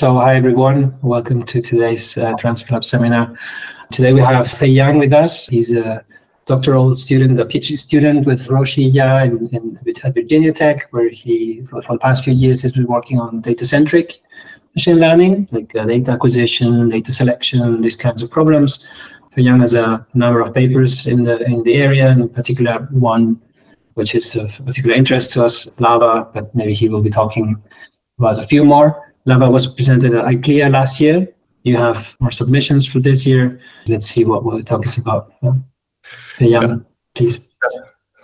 So, hi everyone. Welcome to today's uh, TransferLab seminar. Today we have Feiyang with us. He's a doctoral student, a PhD student with Ruoxi in, in, at Virginia Tech, where he, for, the past few years, has been working on data-centric machine learning, like uh, data acquisition, data selection, these kinds of problems. Feiyang has a number of papers in the in the area, in particular one which is of particular interest to us, Lava, but maybe he will be talking about a few more. Lava was presented at ICLR last year. You have more submissions for this year. Let's see what, the talk is about. Yeah, please.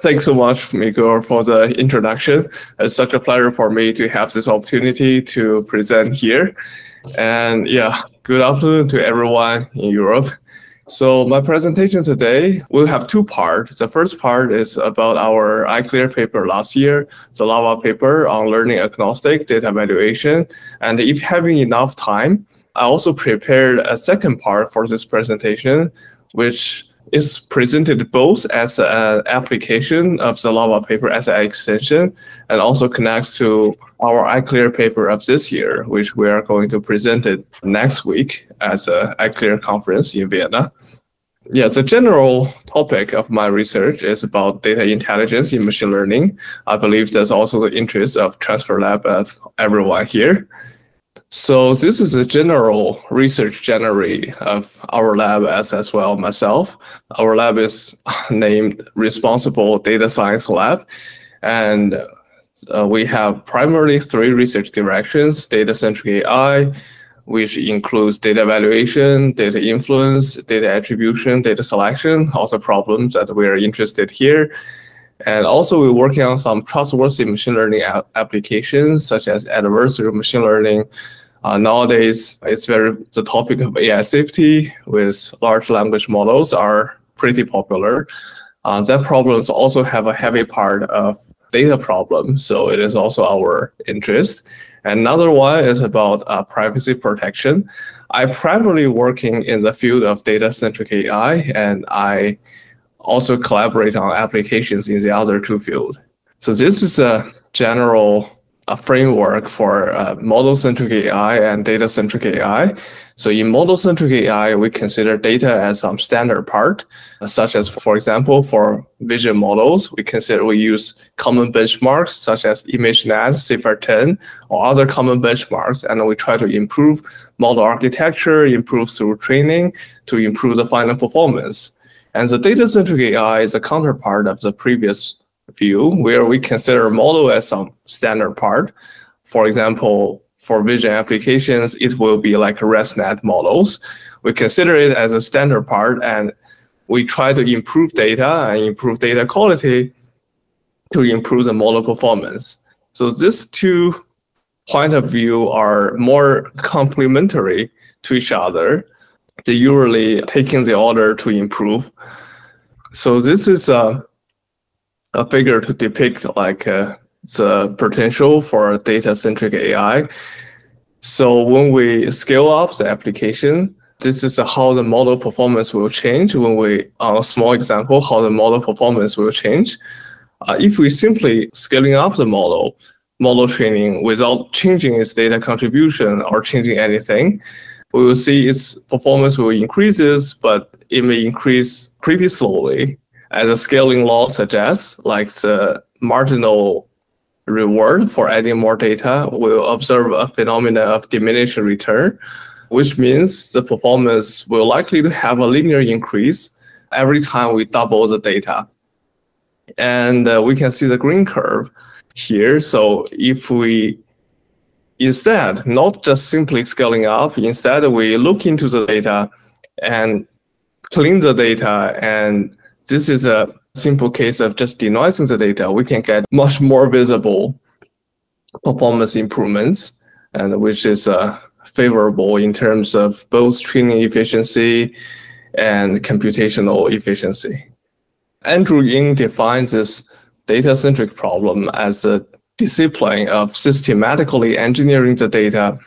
Thanks so much, Miguel, for the introduction. It's such a pleasure for me to have this opportunity to present here. And yeah, good afternoon to everyone in Europe. So my presentation today will have two parts. The first part is about our ICLR paper last year, the LAVA paper on learning agnostic data evaluation. And if having enough time, I also prepared a second part for this presentation, which is presented both as an application of the LAVA paper as an extension and also connects to our ICLR paper of this year, which we are going to present it next week at the ICLR conference in Vienna. Yeah, the general topic of my research is about data intelligence in machine learning. I believe that's also the interest of TransferLab of everyone here. So this is a general research generally of our lab as, as well myself. Our lab is named Responsible Data Science Lab. And uh, we have primarily three research directions, data-centric AI, which includes data evaluation, data influence, data attribution, data selection, also problems that we are interested here. And also we're working on some trustworthy machine learning applications such as adversarial machine learning. Uh, nowadays, it's very the topic of AI safety with large language models are pretty popular. Uh, that problems also have a heavy part of data problem, so it is also our interest. Another one is about uh, privacy protection. I primarily working in the field of data-centric AI, and I also collaborate on applications in the other two fields. So this is a general a framework for uh, model-centric AI and data-centric AI. So in model-centric AI, we consider data as some standard part, such as, for example, for vision models, we consider we use common benchmarks such as ImageNet, CIFAR10, or other common benchmarks, and we try to improve model architecture, improve through training to improve the final performance. And the data-centric AI is a counterpart of the previous view where we consider model as some standard part. For example, for vision applications, it will be like ResNet models. We consider it as a standard part and we try to improve data and improve data quality to improve the model performance. So these two point of view are more complementary to each other. They usually taking the order to improve. So this is a a figure to depict like uh, the potential for data-centric AI. So when we scale up the application, this is how the model performance will change when we, on a small example, how the model performance will change. Uh, if we simply scaling up the model, model training without changing its data contribution or changing anything, we will see its performance will increases, but it may increase pretty slowly as a scaling law suggests, like the marginal reward for adding more data will observe a phenomenon of diminishing return, which means the performance will likely to have a linear increase every time we double the data. And uh, we can see the green curve here. So if we instead not just simply scaling up, instead we look into the data and clean the data and this is a simple case of just denoising the data. We can get much more visible performance improvements, and which is uh, favorable in terms of both training efficiency and computational efficiency. Andrew Ng defines this data-centric problem as a discipline of systematically engineering the data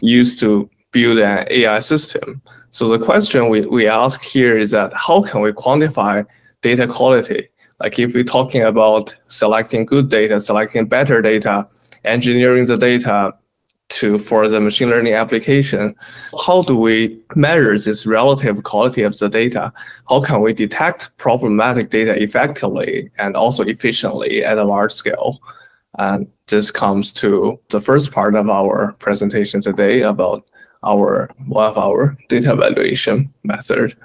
used to build an AI system. So the question we, we ask here is that how can we quantify data quality. Like if we're talking about selecting good data, selecting better data, engineering the data to for the machine learning application, how do we measure this relative quality of the data? How can we detect problematic data effectively and also efficiently at a large scale? And this comes to the first part of our presentation today about our one of our data evaluation method.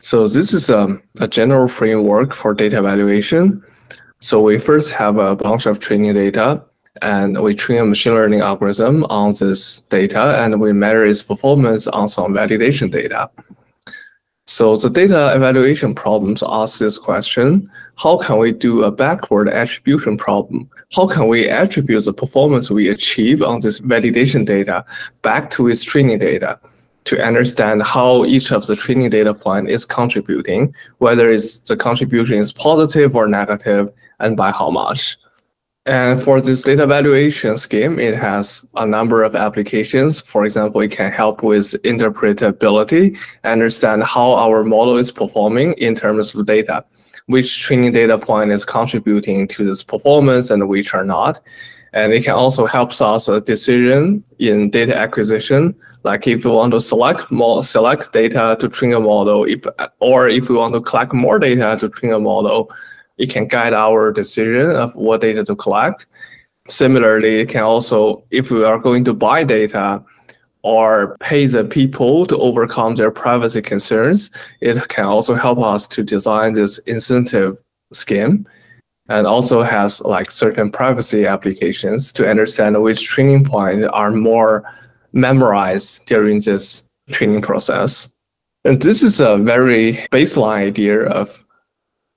So this is um, a general framework for data evaluation. So we first have a bunch of training data and we train a machine learning algorithm on this data and we measure its performance on some validation data. So the data evaluation problems ask this question, how can we do a backward attribution problem? How can we attribute the performance we achieve on this validation data back to its training data to understand how each of the training data point is contributing, whether it's the contribution is positive or negative, and by how much. And for this data evaluation scheme, it has a number of applications. For example, it can help with interpretability, understand how our model is performing in terms of data, which training data point is contributing to this performance and which are not. And it can also help us a decision in data acquisition, like if we want to select more, select data to train a model, if or if we want to collect more data to train a model, it can guide our decision of what data to collect. Similarly, it can also, if we are going to buy data or pay the people to overcome their privacy concerns, it can also help us to design this incentive scheme and also has like certain privacy applications to understand which training points are more memorized during this training process. And this is a very baseline idea of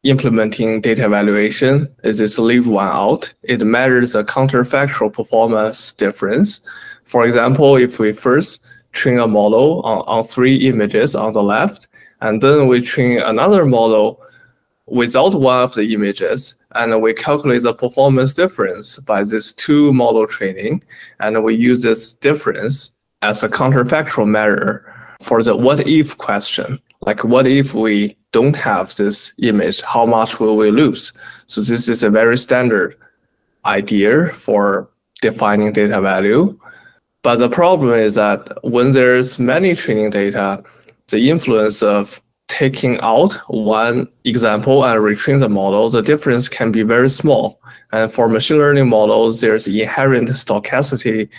implementing data evaluation is this leave one out. It measures a counterfactual performance difference. For example, if we first train a model on, on three images on the left, and then we train another model without one of the images, and we calculate the performance difference by this two model training, and we use this difference as a counterfactual measure for the what if question. Like what if we don't have this image, how much will we lose? So this is a very standard idea for defining data value. But the problem is that when there's many training data, the influence of taking out one example and retrain the model, the difference can be very small. And for machine learning models, there's inherent stochasticity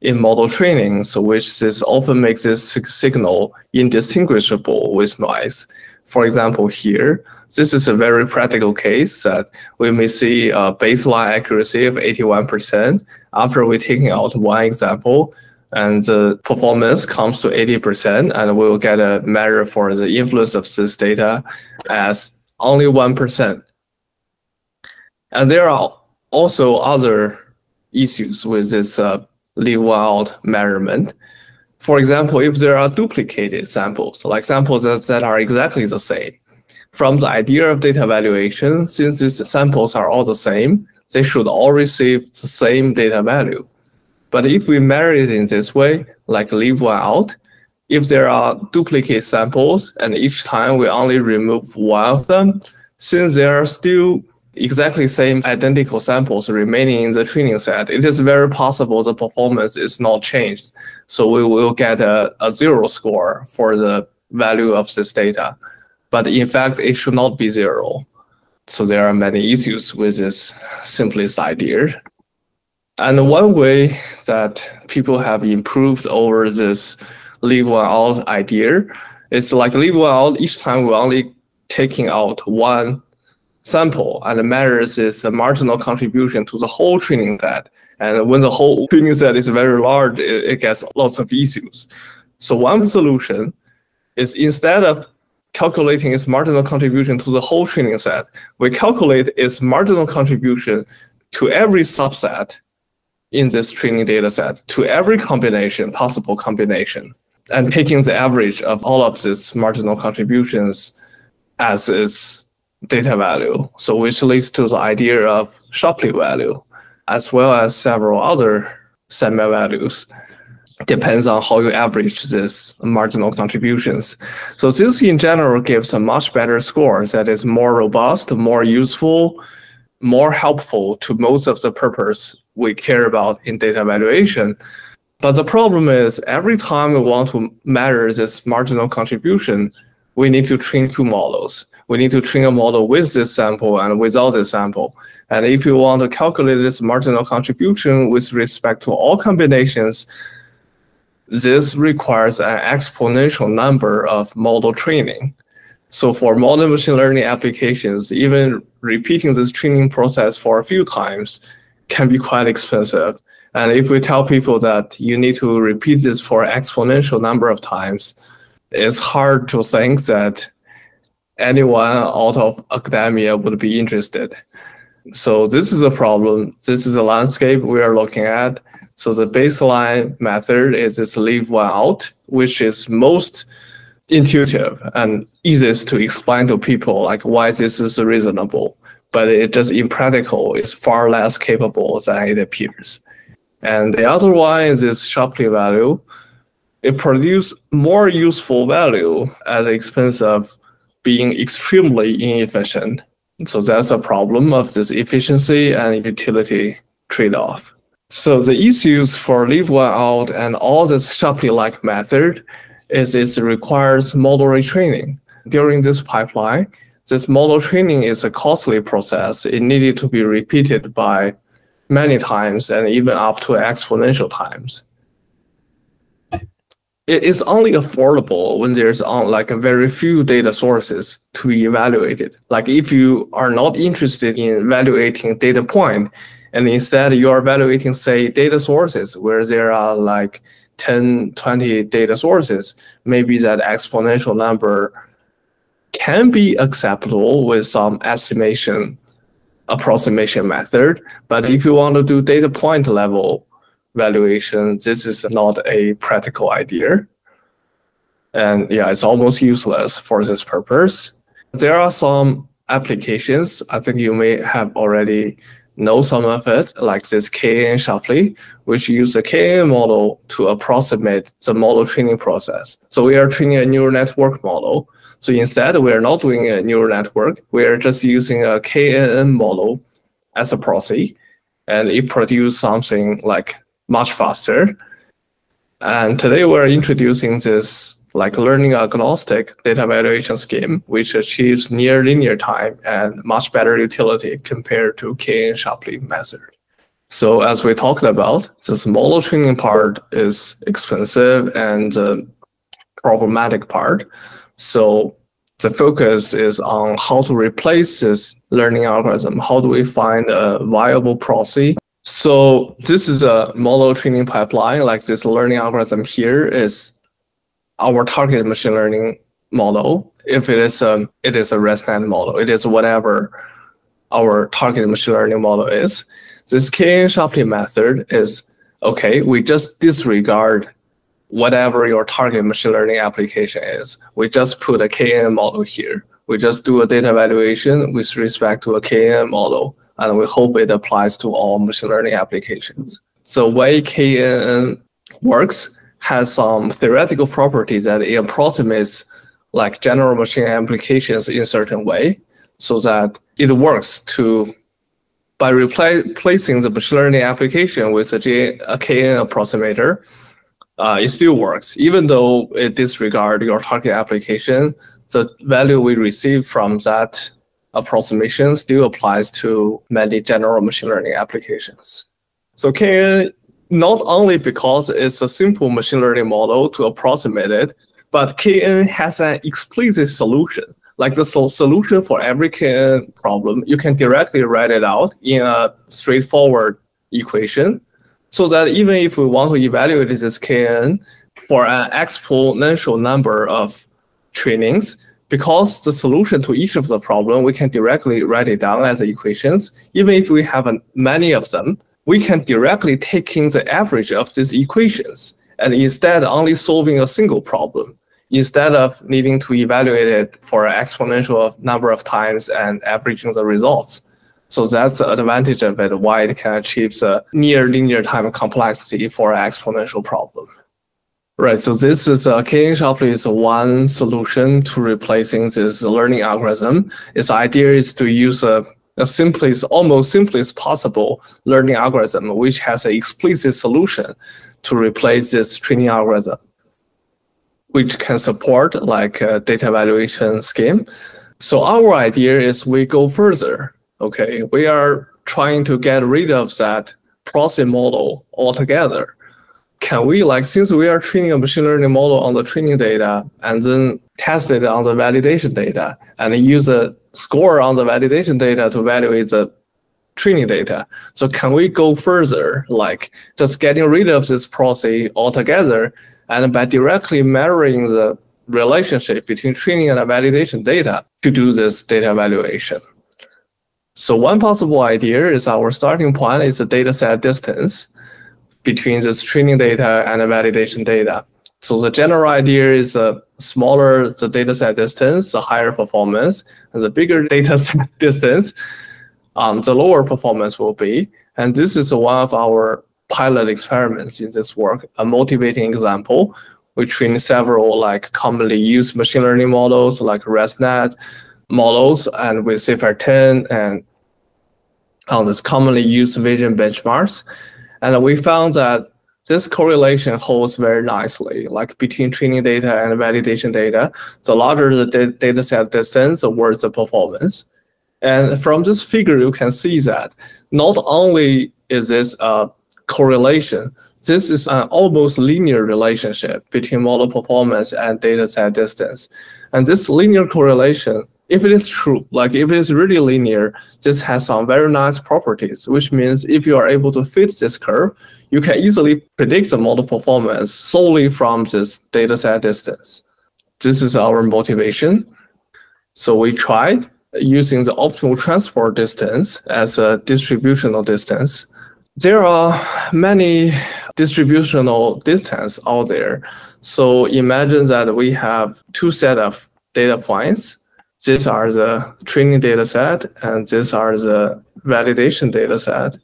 in model training, so which this often makes this signal indistinguishable with noise. For example, here, this is a very practical case that we may see a baseline accuracy of 81% after we taking out one example and the performance comes to 80% and we will get a measure for the influence of this data as only 1%. And there are also other issues with this uh, leave out measurement. For example, if there are duplicated samples, like samples that, that are exactly the same, from the idea of data evaluation, since these samples are all the same, they should all receive the same data value. But if we measure it in this way, like leave one out, if there are duplicate samples and each time we only remove one of them, since there are still exactly same identical samples remaining in the training set, it is very possible the performance is not changed. So we will get a, a zero score for the value of this data. But in fact, it should not be zero. So there are many issues with this simplest idea. And one way that people have improved over this leave one out idea is like leave one out each time we're only taking out one sample and measures its marginal contribution to the whole training set. And when the whole training set is very large, it, it gets lots of issues. So one solution is instead of calculating its marginal contribution to the whole training set, we calculate its marginal contribution to every subset in this training data set, to every combination, possible combination, and taking the average of all of these marginal contributions as its data value, so which leads to the idea of Shapley value, as well as several other semi-values. Depends on how you average this marginal contributions. So this in general gives a much better score that is more robust, more useful, more helpful to most of the purpose we care about in data evaluation. But the problem is every time we want to measure this marginal contribution, we need to train two models. We need to train a model with this sample and without this sample. And if you want to calculate this marginal contribution with respect to all combinations, this requires an exponential number of model training. So for modern machine learning applications, even repeating this training process for a few times can be quite expensive. And if we tell people that you need to repeat this for exponential number of times, it's hard to think that anyone out of academia would be interested. So this is the problem. This is the landscape we are looking at. So the baseline method is this leave one out, which is most intuitive and easiest to explain to people like why this is reasonable. But it just in practical is far less capable than it appears. And the other one is this value. It produces more useful value at the expense of being extremely inefficient. So that's a problem of this efficiency and utility trade-off. So the issues for leave one out and all this Shapley-like method is it requires model retraining. During this pipeline, this model training is a costly process. It needed to be repeated by many times and even up to exponential times. It is only affordable when there's on like a very few data sources to be evaluated. Like if you are not interested in evaluating data point, and instead you are evaluating say data sources where there are like 10, 20 data sources, maybe that exponential number can be acceptable with some estimation approximation method. But if you want to do data point level valuation, this is not a practical idea. And yeah, it's almost useless for this purpose. There are some applications, I think you may have already know some of it, like this KNN Shapley, which use the KNN model to approximate the model training process. So we are training a neural network model so instead, we are not doing a neural network. We are just using a KNN model as a proxy, and it produces something like much faster. And today we're introducing this like learning agnostic data evaluation scheme, which achieves near linear time and much better utility compared to KNN Shapley method. So as we talked about, this model training part is expensive and uh, problematic part. So the focus is on how to replace this learning algorithm. How do we find a viable proxy? So this is a model training pipeline. Like this learning algorithm here is our target machine learning model. If it is a it is a ResNet model, it is whatever our target machine learning model is. This KNN Shapley method is okay. We just disregard whatever your target machine learning application is. We just put a KNN model here. We just do a data evaluation with respect to a KNN model, and we hope it applies to all machine learning applications. The way KNN works has some theoretical properties that it approximates like general machine applications in a certain way so that it works to by replacing the machine learning application with a, J, a KNN approximator, uh, it still works. Even though it disregard your target application, the value we receive from that approximation still applies to many general machine learning applications. So KNN, not only because it's a simple machine learning model to approximate it, but KNN has an explicit solution. Like the solution for every KNN problem, you can directly write it out in a straightforward equation so that even if we want to evaluate this KN for an exponential number of trainings, because the solution to each of the problem, we can directly write it down as equations. Even if we have many of them, we can directly take in the average of these equations and instead only solving a single problem instead of needing to evaluate it for an exponential number of times and averaging the results. So that's the advantage of it, why it can achieve the near linear time complexity for an exponential problem. Right, so this is uh, KNN Shapley is one solution to replacing this learning algorithm. Its idea is to use a, a simplest, almost simplest possible learning algorithm, which has an explicit solution to replace this training algorithm, which can support like a data evaluation scheme. So our idea is we go further. Okay, we are trying to get rid of that process model altogether. Can we like since we are training a machine learning model on the training data and then test it on the validation data and use a score on the validation data to evaluate the training data. So can we go further, like just getting rid of this process altogether and by directly measuring the relationship between training and validation data to do this data evaluation? So one possible idea is our starting point is the data set distance between this training data and the validation data. So the general idea is the smaller the data set distance, the higher performance, and the bigger data set distance, um, the lower performance will be. And this is one of our pilot experiments in this work, a motivating example. We train several like commonly used machine learning models like ResNet models and with CIFAR 10 and on this commonly used vision benchmarks. And we found that this correlation holds very nicely, like between training data and validation data. The larger the data set distance, the worse the performance. And from this figure, you can see that not only is this a correlation, this is an almost linear relationship between model performance and data set distance. And this linear correlation if it is true, like if it is really linear, this has some very nice properties, which means if you are able to fit this curve, you can easily predict the model performance solely from this dataset distance. This is our motivation. So we tried using the optimal transport distance as a distributional distance. There are many distributional distance out there. So imagine that we have two set of data points these are the training data set and these are the validation data set.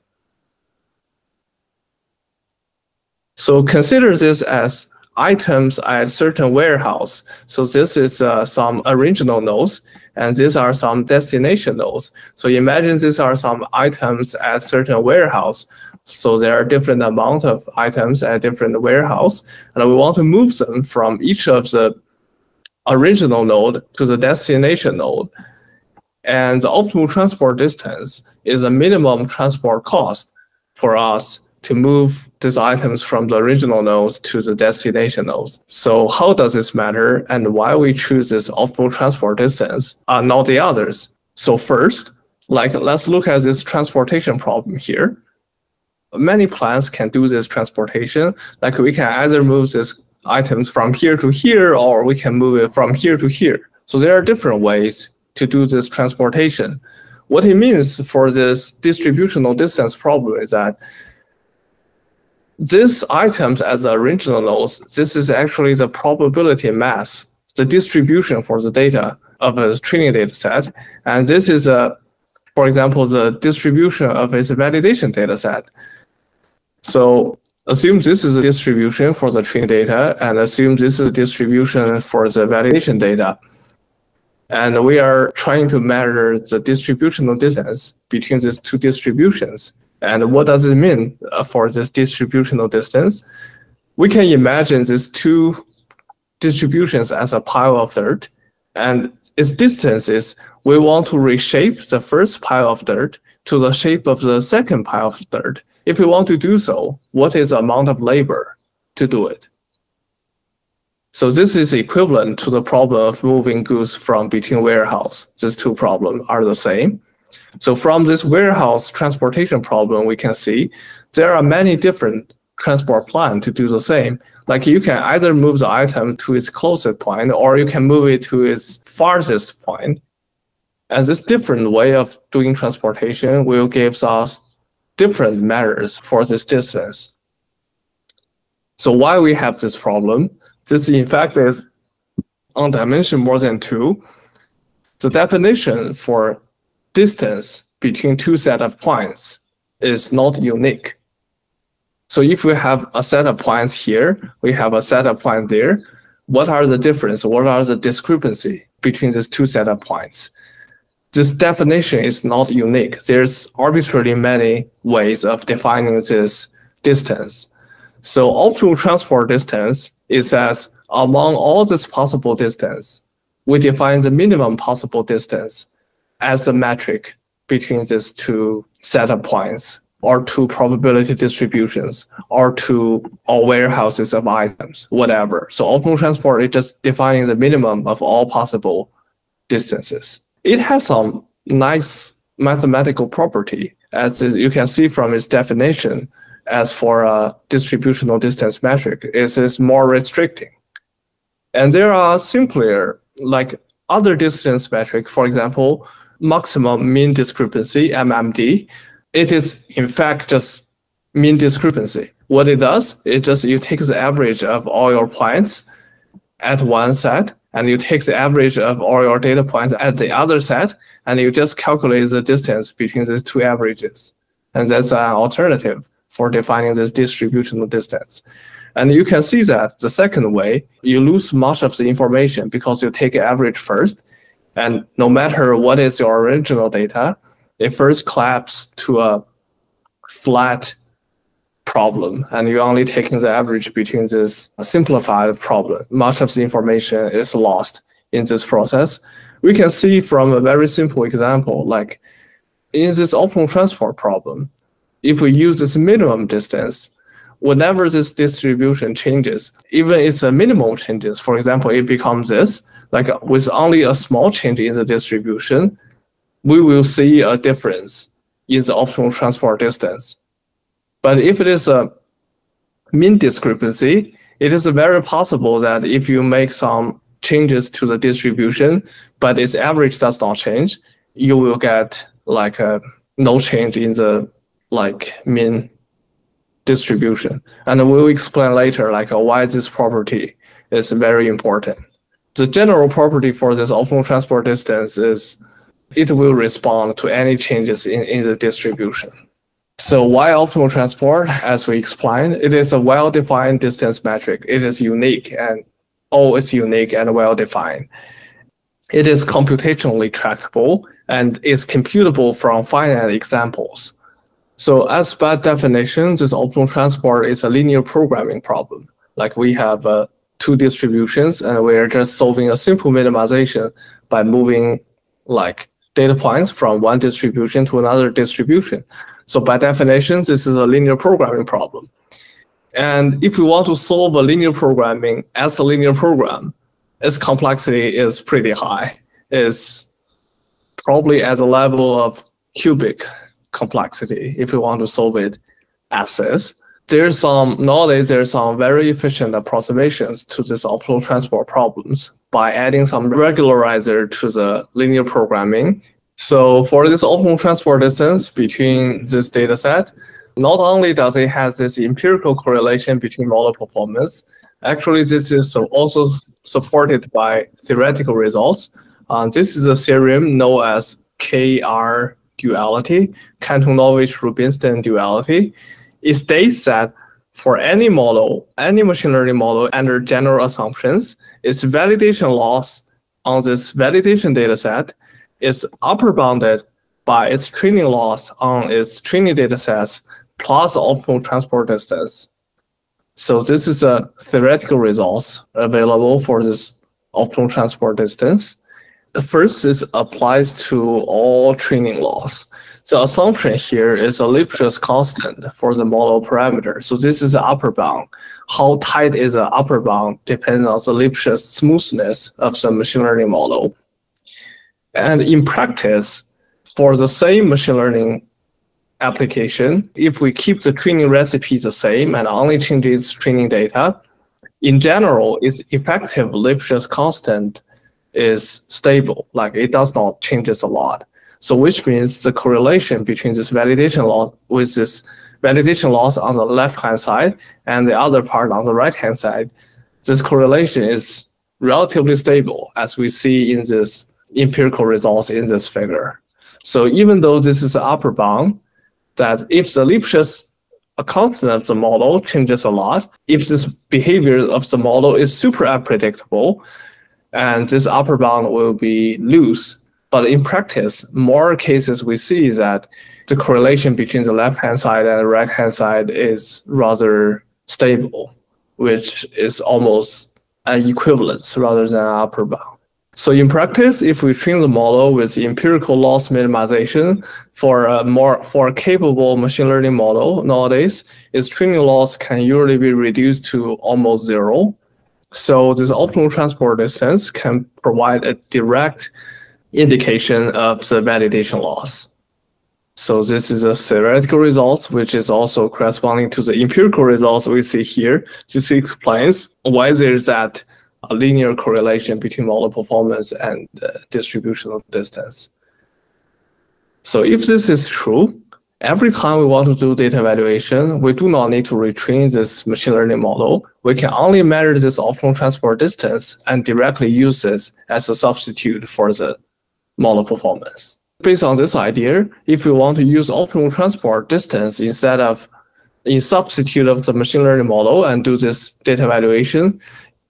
So consider this as items at certain warehouse. So this is uh, some original nodes and these are some destination nodes. So imagine these are some items at certain warehouse. So there are different amount of items at different warehouse and we want to move them from each of the original node to the destination node. And the optimal transport distance is the minimum transport cost for us to move these items from the original nodes to the destination nodes. So how does this matter and why we choose this optimal transport distance, uh, not the others? So first, like let's look at this transportation problem here. Many plants can do this transportation. Like we can either move this items from here to here, or we can move it from here to here. So there are different ways to do this transportation. What it means for this distributional distance problem is that these items at the original nodes, this is actually the probability mass, the distribution for the data of a training data set. And this is, a, for example, the distribution of its validation data set. So Assume this is a distribution for the training data and assume this is a distribution for the validation data. And we are trying to measure the distributional distance between these two distributions. And what does it mean uh, for this distributional distance? We can imagine these two distributions as a pile of dirt. And its distance is we want to reshape the first pile of dirt to the shape of the second pile of dirt. If you want to do so, what is the amount of labor to do it? So this is equivalent to the problem of moving goods from between warehouse. These two problems are the same. So from this warehouse transportation problem, we can see there are many different transport plans to do the same. Like you can either move the item to its closest point or you can move it to its farthest point. And this different way of doing transportation will give us different measures for this distance. So why we have this problem? This in fact is on dimension more than two. The definition for distance between two set of points is not unique. So if we have a set of points here, we have a set of points there, what are the difference? What are the discrepancy between these two set of points? This definition is not unique. There's arbitrarily many ways of defining this distance. So optimal transport distance is as among all this possible distance, we define the minimum possible distance as the metric between these two set of points or two probability distributions or two or warehouses of items, whatever. So optimal transport is just defining the minimum of all possible distances. It has some nice mathematical property, as you can see from its definition. As for a distributional distance metric, it is more restricting. And there are simpler, like other distance metric, for example, maximum mean discrepancy, MMD, it is in fact just mean discrepancy. What it does, it just you take the average of all your points at one set, and you take the average of all your data points at the other set, and you just calculate the distance between these two averages. And that's an alternative for defining this distributional distance. And you can see that the second way, you lose much of the information because you take average first. And no matter what is your original data, it first collapses to a flat problem and you're only taking the average between this simplified problem. Much of the information is lost in this process. We can see from a very simple example, like in this optimal transport problem, if we use this minimum distance, whenever this distribution changes, even it's a minimal changes, for example, it becomes this, like with only a small change in the distribution, we will see a difference in the optimal transport distance. But if it is a mean discrepancy, it is very possible that if you make some changes to the distribution, but its average does not change, you will get like a no change in the like mean distribution. And we'll explain later like why this property is very important. The general property for this optimal transport distance is it will respond to any changes in, in the distribution. So why optimal transport? As we explained, it is a well-defined distance metric. It is unique and all is unique and well-defined. It is computationally tractable and is computable from finite examples. So as by definition, this optimal transport is a linear programming problem. Like we have uh, two distributions and we're just solving a simple minimization by moving like data points from one distribution to another distribution. So by definition, this is a linear programming problem. And if we want to solve a linear programming as a linear program, its complexity is pretty high. It's probably at the level of cubic complexity if we want to solve it as is. There's some nowadays there's some very efficient approximations to these optimal transport problems by adding some regularizer to the linear programming. So for this optimal transport distance between this data set, not only does it has this empirical correlation between model performance, actually this is also supported by theoretical results. Uh, this is a theorem known as KR duality, Kantorovich-Rubinstein duality. It states that for any model, any machine learning model under general assumptions, its validation loss on this validation data set is upper bounded by its training loss on its training data sets plus optimal transport distance. So this is a theoretical results available for this optimal transport distance. The first is applies to all training loss. The assumption here is a Lipschitz constant for the model parameter. So this is the upper bound. How tight is the upper bound depends on the Lipschitz smoothness of the machine learning model. And in practice, for the same machine learning application, if we keep the training recipe the same and only change its training data, in general, its effective Lipschitz constant is stable, like it does not changes a lot. So which means the correlation between this validation loss with this validation loss on the left-hand side and the other part on the right-hand side, this correlation is relatively stable as we see in this empirical results in this figure. So even though this is the upper bound, that if the Lipschitz a constant of the model changes a lot, if this behavior of the model is super unpredictable, and this upper bound will be loose, but in practice, more cases we see that the correlation between the left-hand side and the right-hand side is rather stable, which is almost an equivalence rather than an upper bound. So in practice, if we train the model with empirical loss minimization for a more for a capable machine learning model nowadays, its training loss can usually be reduced to almost zero. So this optimal transport distance can provide a direct indication of the validation loss. So this is a theoretical result, which is also corresponding to the empirical results we see here. This explains why there is that a linear correlation between model performance and the distribution of distance. So if this is true, every time we want to do data evaluation, we do not need to retrain this machine learning model. We can only measure this optimal transport distance and directly use this as a substitute for the model performance. Based on this idea, if we want to use optimal transport distance instead of in substitute of the machine learning model and do this data evaluation,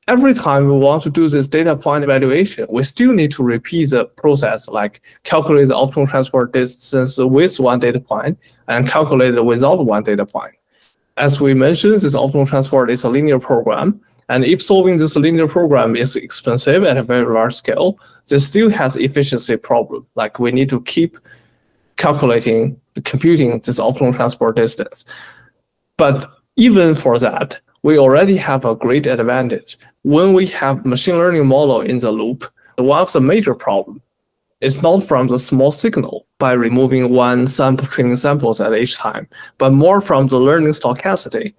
every time we want to do this data point evaluation, we still need to repeat the process, like calculate the optimal transport distance with one data point and calculate it without one data point. As we mentioned, this optimal transport is a linear program. And if solving this linear program is expensive at a very large scale, this still has efficiency problem. Like we need to keep calculating, computing this optimal transport distance. But even for that, we already have a great advantage. When we have machine learning model in the loop, one of the major problem is not from the small signal by removing one sample training samples at each time, but more from the learning stochasticity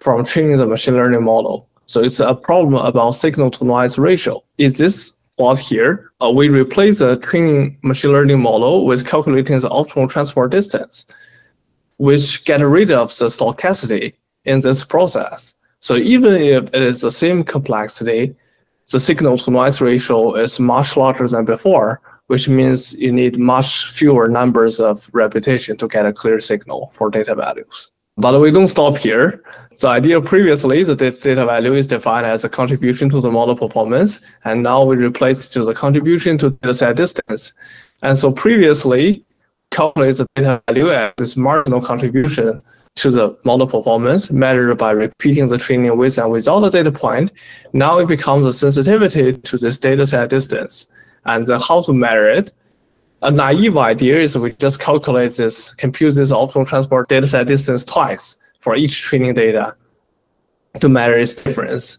from training the machine learning model. So it's a problem about signal to noise ratio. Is this plot here? Uh, we replace the training machine learning model with calculating the optimal transport distance, which get rid of the stochasticity in this process. So even if it is the same complexity, the signal to noise ratio is much larger than before, which means you need much fewer numbers of repetition to get a clear signal for data values. But we don't stop here. The idea previously, the data value is defined as a contribution to the model performance, and now we replace it to the contribution to the set distance. And so previously, calculate the data value as this marginal contribution to the model performance measured by repeating the training with and without a data point. Now it becomes a sensitivity to this data set distance and then how to measure it. A naive idea is we just calculate this, compute this optimal transport data set distance twice for each training data to measure its difference.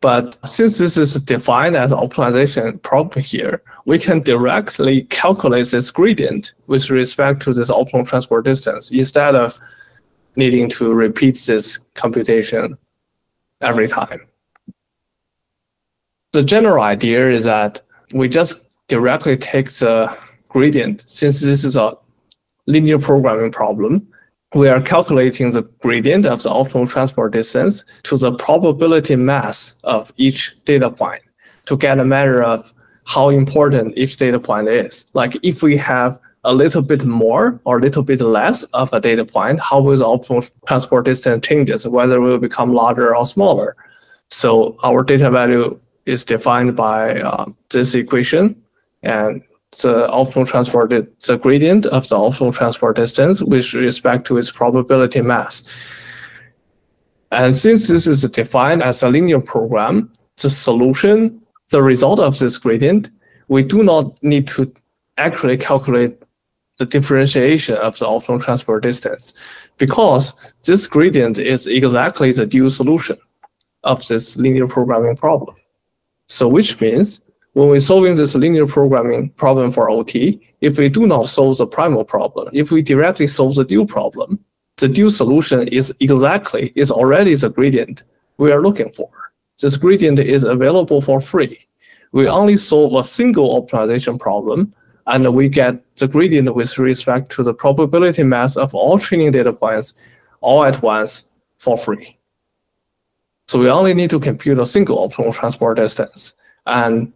But since this is defined as optimization problem here, we can directly calculate this gradient with respect to this optimal transport distance instead of needing to repeat this computation every time. The general idea is that we just directly take the gradient. Since this is a linear programming problem, we are calculating the gradient of the optimal transport distance to the probability mass of each data point to get a measure of how important each data point is. Like if we have a little bit more or a little bit less of a data point, how will the optimal transport distance changes, whether it will become larger or smaller. So our data value is defined by uh, this equation and the optimal transport, the gradient of the optimal transport distance with respect to its probability mass. And since this is defined as a linear program, the solution, the result of this gradient, we do not need to actually calculate the differentiation of the optimal transport distance because this gradient is exactly the dual solution of this linear programming problem. So which means when we're solving this linear programming problem for OT, if we do not solve the primal problem, if we directly solve the dual problem, the dual solution is exactly, is already the gradient we are looking for. This gradient is available for free. We only solve a single optimization problem and we get the gradient with respect to the probability mass of all training data points all at once for free. So we only need to compute a single optimal transport distance, and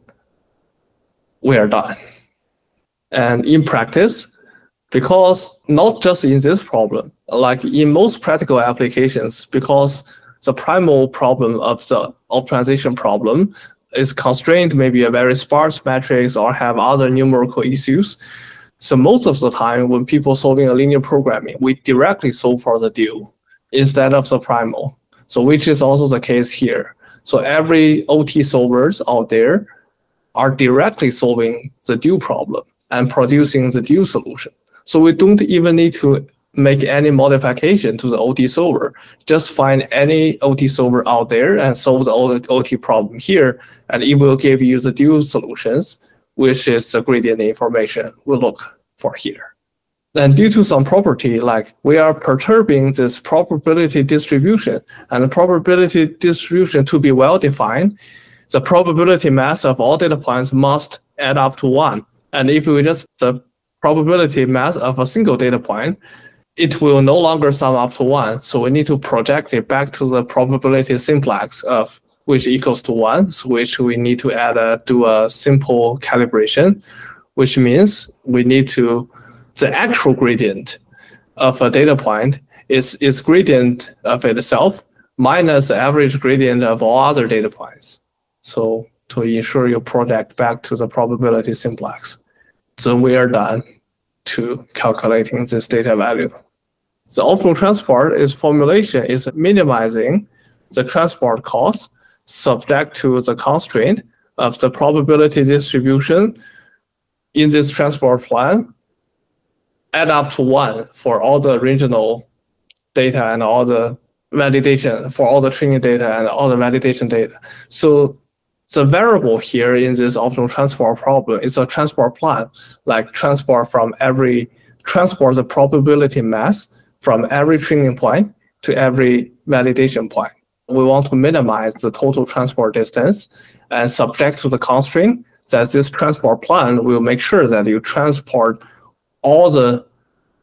we are done. And in practice, because not just in this problem, like in most practical applications, because the primal problem of the optimization problem is constrained, maybe a very sparse matrix or have other numerical issues. So most of the time when people solving a linear programming, we directly solve for the dual instead of the primal. So which is also the case here. So every OT solvers out there are directly solving the dual problem and producing the dual solution. So we don't even need to make any modification to the OT solver. Just find any OT solver out there and solve the OT problem here, and it will give you the dual solutions, which is the gradient information we look for here. Then due to some property, like we are perturbing this probability distribution, and the probability distribution to be well defined, the probability mass of all data points must add up to one. And if we just the probability mass of a single data point, it will no longer sum up to one. So we need to project it back to the probability simplex of which equals to one, so which we need to add a, do a simple calibration, which means we need to, the actual gradient of a data point is its gradient of itself minus the average gradient of all other data points. So to ensure you project back to the probability simplex. Then we are done to calculating this data value. The optimal transport is formulation is minimizing the transport cost subject to the constraint of the probability distribution in this transport plan add up to one for all the original data and all the validation for all the training data and all the validation data. So the variable here in this optimal transport problem is a transport plan, like transport from every, transport the probability mass from every training point to every validation point. We want to minimize the total transport distance and subject to the constraint that this transport plan will make sure that you transport all the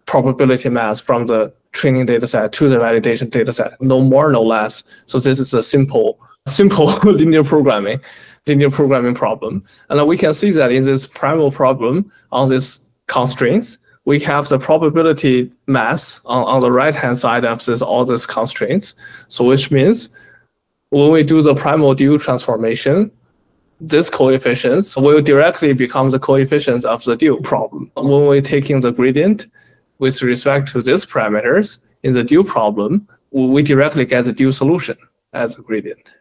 probability mass from the training dataset to the validation dataset, no more, no less. So this is a simple simple linear programming, linear programming problem. And we can see that in this primal problem on these constraints, we have the probability mass on, on the right-hand side of this all these constraints. So which means when we do the primal dual transformation, this coefficients will directly become the coefficients of the dual problem. When we're taking the gradient with respect to these parameters in the dual problem, we directly get the dual solution as a gradient.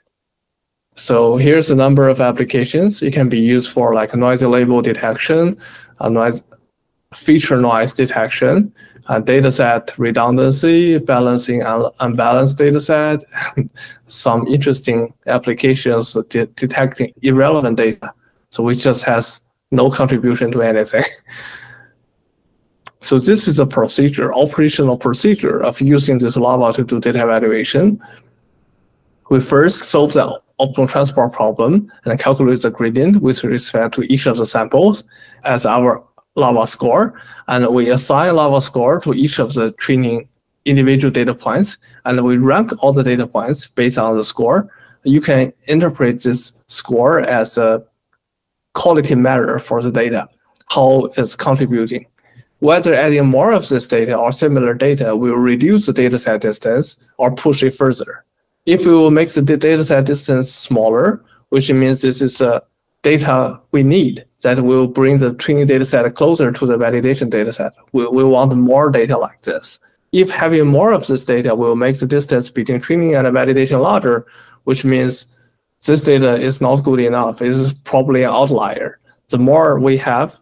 So here's a number of applications. It can be used for like noisy label detection, a noise feature noise detection, uh, dataset redundancy, balancing un unbalanced dataset, some interesting applications de detecting irrelevant data. So which just has no contribution to anything. so this is a procedure, operational procedure of using this LAVA to do data evaluation. We first solve the optimal transport problem and calculate the gradient with respect to each of the samples as our LAVA score. And we assign LAVA score to each of the training individual data points. And we rank all the data points based on the score. You can interpret this score as a quality measure for the data, how it's contributing. Whether adding more of this data or similar data will reduce the dataset distance or push it further. If we will make the data set distance smaller, which means this is a data we need that will bring the training data set closer to the validation dataset. We, we want more data like this. If having more of this data will make the distance between training and validation larger, which means this data is not good enough. It is probably an outlier. The more we have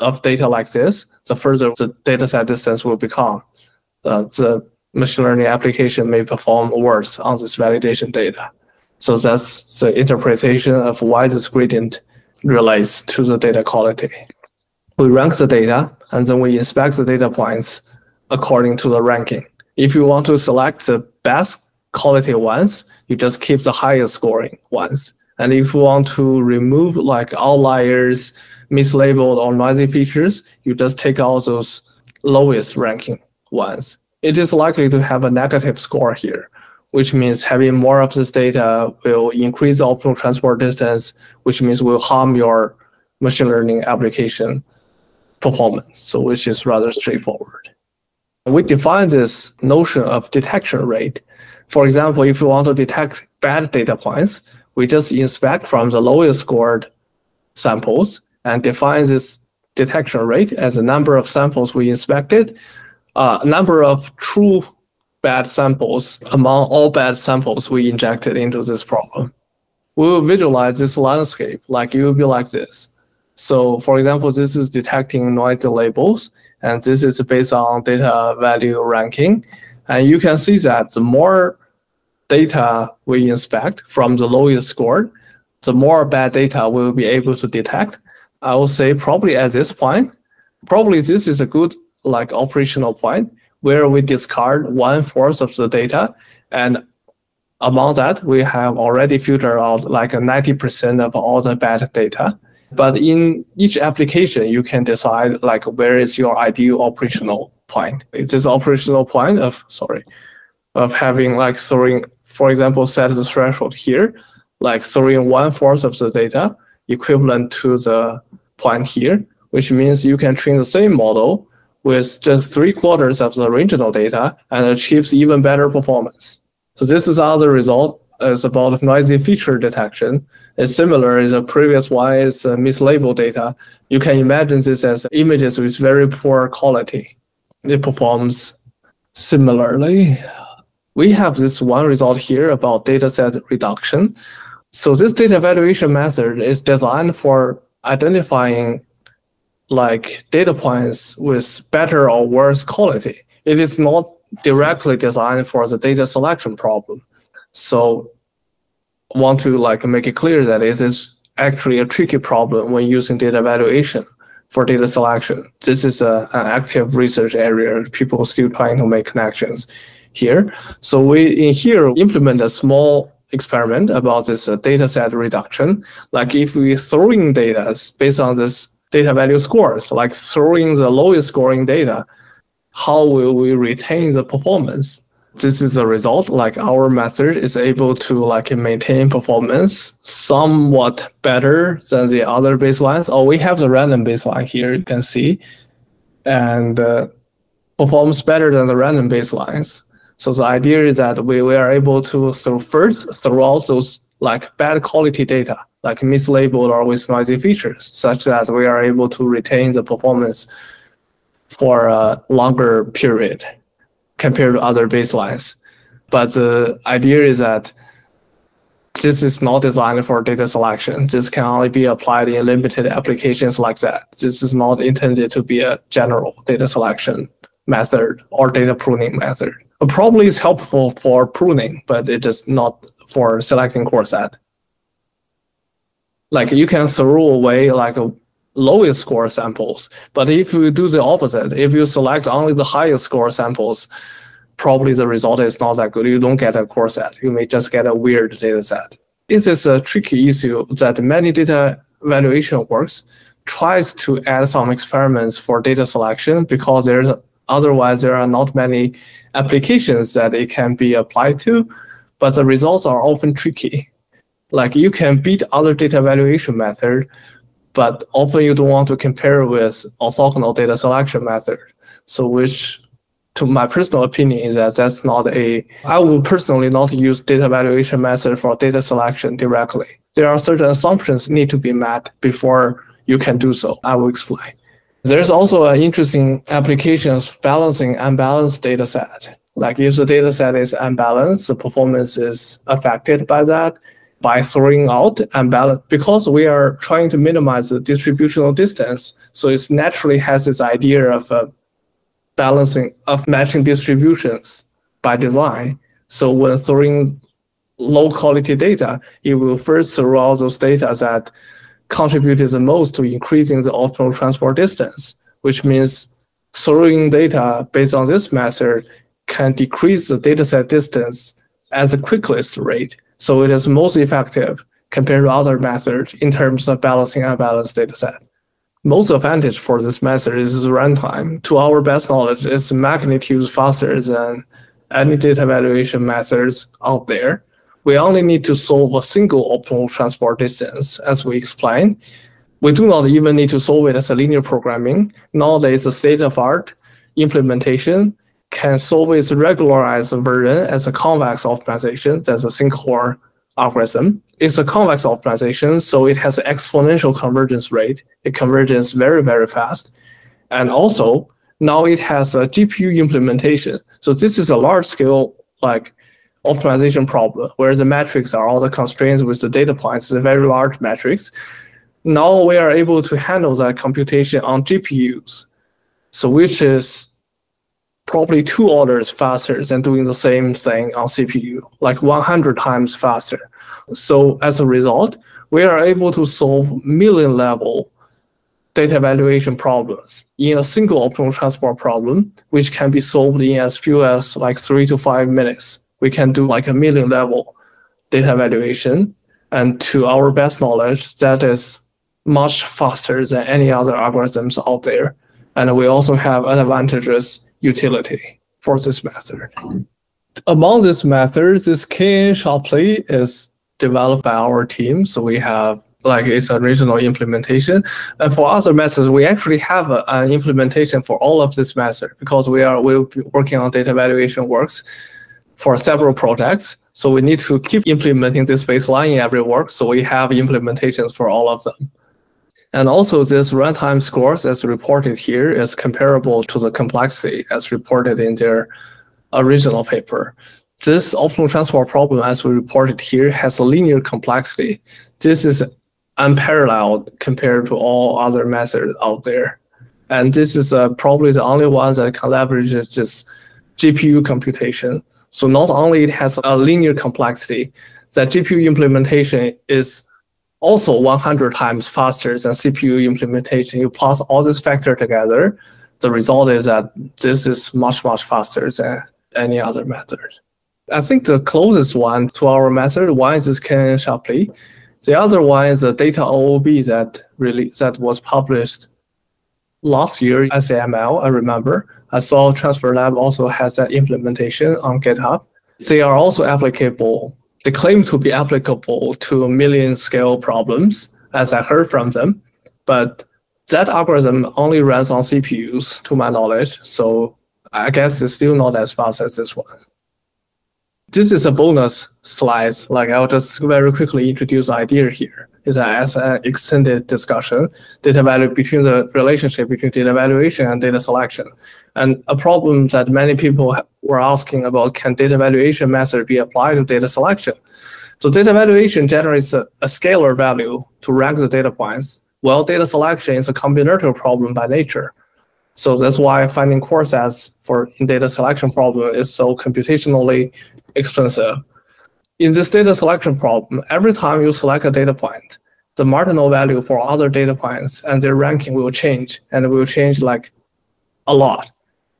of data like this, the further the data set distance will become. Uh, the machine learning application may perform worse on this validation data. So that's the interpretation of why this gradient relates to the data quality. We rank the data and then we inspect the data points according to the ranking. If you want to select the best quality ones, you just keep the highest scoring ones. And if you want to remove like outliers, mislabeled or noisy features, you just take out those lowest ranking ones it is likely to have a negative score here, which means having more of this data will increase the optimal transport distance, which means will harm your machine learning application performance, so which is rather straightforward. We define this notion of detection rate. For example, if you want to detect bad data points, we just inspect from the lowest scored samples and define this detection rate as the number of samples we inspected uh, number of true bad samples among all bad samples we injected into this problem. We will visualize this landscape like it will be like this. So for example, this is detecting noisy labels, and this is based on data value ranking. And you can see that the more data we inspect from the lowest score, the more bad data we'll be able to detect. I will say probably at this point, probably this is a good like operational point where we discard one fourth of the data. And among that we have already filtered out like 90% of all the bad data. But in each application you can decide like where is your ideal operational point. Is this operational point of sorry of having like throwing for example set the threshold here like throwing one fourth of the data equivalent to the point here which means you can train the same model with just three quarters of the original data and achieves even better performance. So this is other result is about noisy feature detection. It's similar as the previous one is uh, mislabeled data. You can imagine this as images with very poor quality. It performs similarly. We have this one result here about dataset reduction. So this data evaluation method is designed for identifying like data points with better or worse quality. It is not directly designed for the data selection problem. So want to like make it clear that it is actually a tricky problem when using data evaluation for data selection. This is a, an active research area. People still trying to make connections here. So we in here implement a small experiment about this uh, data set reduction. Like if we throw in data based on this data value scores, like throwing the lowest scoring data, how will we retain the performance? This is the result, like our method is able to like maintain performance somewhat better than the other baselines. Oh, we have the random baseline here, you can see, and uh, performs better than the random baselines. So the idea is that we, we are able to throw first throw out those like bad quality data like mislabeled or with noisy features, such that we are able to retain the performance for a longer period compared to other baselines. But the idea is that this is not designed for data selection. This can only be applied in limited applications like that. This is not intended to be a general data selection method or data pruning method. It probably is helpful for pruning, but it is not for selecting core set like you can throw away like a lowest score samples. But if you do the opposite, if you select only the highest score samples, probably the result is not that good. You don't get a core set. You may just get a weird data set. It is a tricky issue that many data evaluation works tries to add some experiments for data selection because there's otherwise there are not many applications that it can be applied to, but the results are often tricky like you can beat other data evaluation method, but often you don't want to compare with orthogonal data selection method. So which to my personal opinion is that that's not a, I would personally not use data evaluation method for data selection directly. There are certain assumptions need to be met before you can do so. I will explain. There's also an interesting application of balancing unbalanced data set. Like if the data set is unbalanced, the performance is affected by that by throwing out unbalance because we are trying to minimize the distributional distance. So it naturally has this idea of uh, balancing of matching distributions by design. So when throwing low quality data, it will first throw out those data that contributed the most to increasing the optimal transport distance, which means throwing data based on this method can decrease the dataset distance at the quickest rate so it is most effective compared to other methods in terms of balancing unbalanced dataset. Most advantage for this method is runtime. To our best knowledge, it's magnitude faster than any data evaluation methods out there. We only need to solve a single optimal transport distance, as we explained. We do not even need to solve it as a linear programming. Nowadays, the state-of-art implementation can solve its regularized version as a convex optimization. That's a single-core algorithm. It's a convex optimization, so it has an exponential convergence rate. It converges very, very fast. And also, now it has a GPU implementation. So this is a large scale like optimization problem where the metrics are all the constraints with the data points, a very large matrix. Now we are able to handle that computation on GPUs. So which is probably two orders faster than doing the same thing on CPU, like 100 times faster. So as a result, we are able to solve million level data evaluation problems in a single optimal transport problem, which can be solved in as few as like three to five minutes. We can do like a million level data evaluation. And to our best knowledge, that is much faster than any other algorithms out there. And we also have advantageous utility for this method. Among these methods, this KNN Shapley is developed by our team. So we have like its a original implementation. And for other methods, we actually have a, an implementation for all of this method because we are we'll be working on data evaluation works for several projects. So we need to keep implementing this baseline in every work. So we have implementations for all of them. And also this runtime scores as reported here is comparable to the complexity as reported in their original paper. This optimal transport problem as we reported here has a linear complexity. This is unparalleled compared to all other methods out there. And this is uh, probably the only one that can leverage this GPU computation. So not only it has a linear complexity, that GPU implementation is also 100 times faster than CPU implementation. You plus all this factor together, the result is that this is much, much faster than any other method. I think the closest one to our method, one is this KNN Shapley. The other one is the data OOB that really that was published last year ICML, I remember. I saw TransferLab also has that implementation on GitHub. They are also applicable they claim to be applicable to million scale problems, as I heard from them. But that algorithm only runs on CPUs, to my knowledge. So I guess it's still not as fast as this one. This is a bonus slide. Like I'll just very quickly introduce idea here. Is as an extended discussion, data value between the relationship between data evaluation and data selection. And a problem that many people were asking about, can data evaluation method be applied to data selection? So data evaluation generates a, a scalar value to rank the data points, while data selection is a combinatorial problem by nature. So that's why finding core sets for in data selection problem is so computationally expensive. In this data selection problem, every time you select a data point, the marginal value for other data points and their ranking will change, and will change like a lot.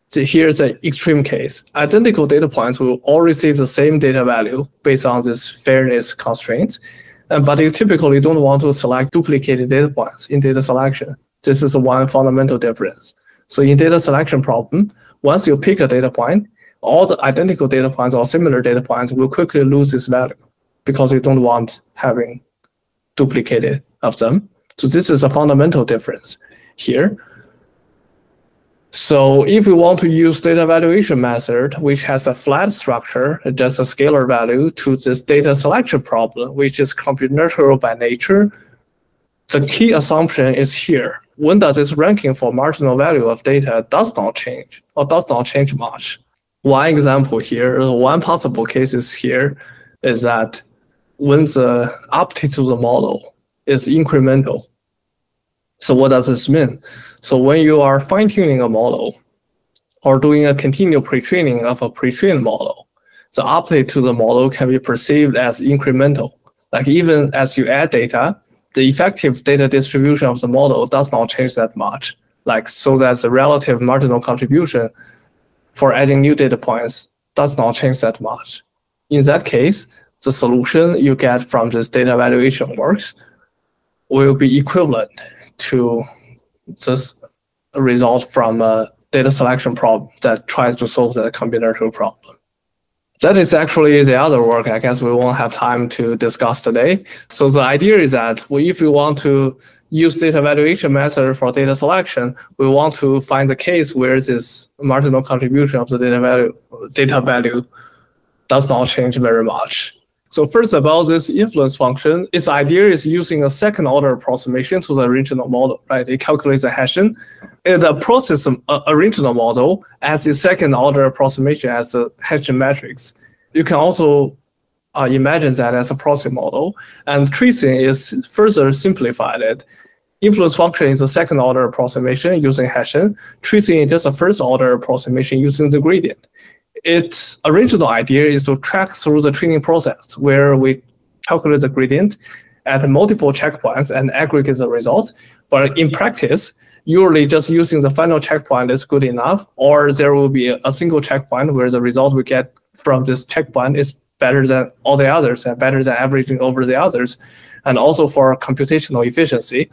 So here's an extreme case. Identical data points will all receive the same data value based on this fairness constraints, and, but you typically don't want to select duplicated data points in data selection. This is one fundamental difference. So in data selection problem, once you pick a data point, all the identical data points or similar data points will quickly lose this value because you don't want having duplicated of them. So this is a fundamental difference here. So if we want to use data evaluation method, which has a flat structure, just a scalar value to this data selection problem, which is combinatorial by nature, the key assumption is here. When does this ranking for marginal value of data does not change or does not change much. One example here, one possible case is here, is that when the update to the model is incremental. So what does this mean? So when you are fine-tuning a model or doing a continual pre-training of a pre-trained model, the update to the model can be perceived as incremental. Like even as you add data, the effective data distribution of the model does not change that much. Like so that the relative marginal contribution for adding new data points does not change that much. In that case, the solution you get from this data evaluation works will be equivalent to this result from a data selection problem that tries to solve the combinatorial problem. That is actually the other work I guess we won't have time to discuss today. So the idea is that if you want to use data evaluation method for data selection, we want to find the case where this marginal contribution of the data value, data value does not change very much. So first about this influence function, its idea is using a second order approximation to the original model, right? It calculates the Hessian. the process uh, original model as the second order approximation as the Hessian matrix. You can also uh, imagine that as a process model. And TracIn is further simplified. It. Influence function is a second order approximation using Hessian. TracIn is just a first order approximation using the gradient. Its original idea is to track through the training process where we calculate the gradient at multiple checkpoints and aggregate the result. But in practice, usually just using the final checkpoint is good enough, or there will be a, single checkpoint where the result we get from this checkpoint is better than all the others and better than averaging over the others. And also for computational efficiency,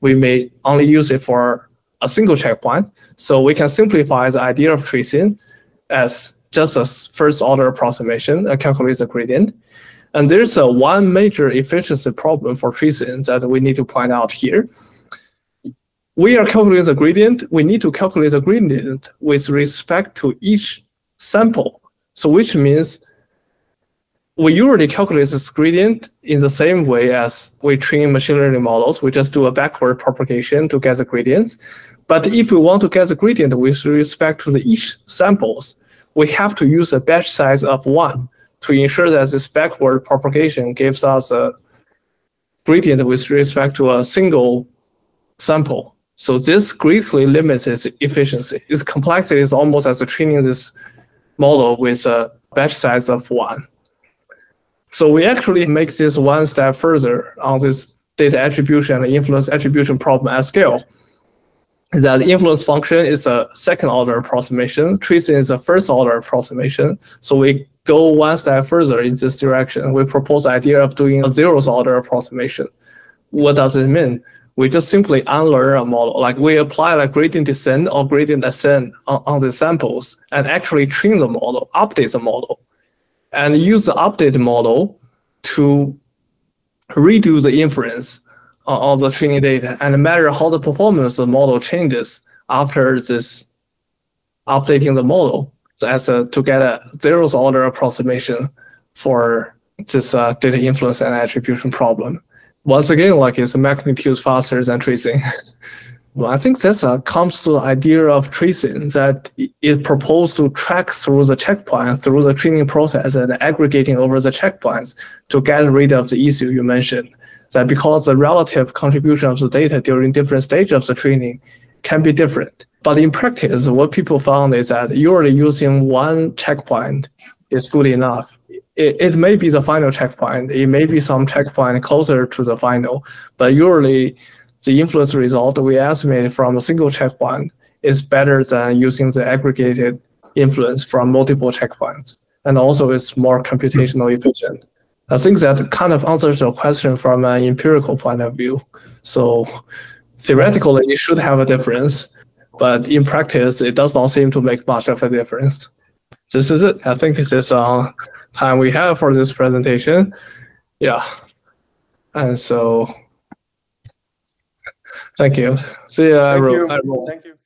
we may only use it for a single checkpoint. So we can simplify the idea of TracIn as just a first order approximation and calculate the gradient. And there's a one major efficiency problem for TracIn that we need to point out here. We are calculating the gradient. We need to calculate the gradient with respect to each sample. So which means we usually calculate this gradient in the same way as we train machine learning models. We just do a backward propagation to get the gradients. But if we want to get the gradient with respect to the each samples, we have to use a batch size of one to ensure that this backward propagation gives us a gradient with respect to a single sample. So this greatly limits its efficiency. Its complexity is almost as training this model with a batch size of one. So we actually make this one step further on this data attribution and influence attribution problem at scale. That influence function is a second order approximation, TracIn is a first order approximation. So we go one step further in this direction. We propose the idea of doing a zeroth order approximation. What does it mean? We just simply unlearn a model. Like we apply like gradient descent or gradient ascent on, on the samples and actually train the model, update the model and use the updated model to redo the inference on the training data and measure how the performance of the model changes after this updating the model as a, to get a zeroth order approximation for this uh, data influence and attribution problem. Once again, like it's magnitudes faster than TracIn. Well, I think that uh, comes to the idea of TracIn that is proposed to track through the checkpoint, through the training process and aggregating over the checkpoints to get rid of the issue you mentioned. That because the relative contribution of the data during different stages of the training can be different. But in practice, what people found is that usually using one checkpoint is good enough. It, it may be the final checkpoint. It may be some checkpoint closer to the final, but usually the influence result we estimate from a single checkpoint is better than using the aggregated influence from multiple checkpoints. And also it's more computational efficient. I think that kind of answers your question from an empirical point of view. So theoretically, it should have a difference, but in practice, it does not seem to make much of a difference. This is it. I think this is all time we have for this presentation. Yeah. And so Thank you. See you. Thank you. Thank you.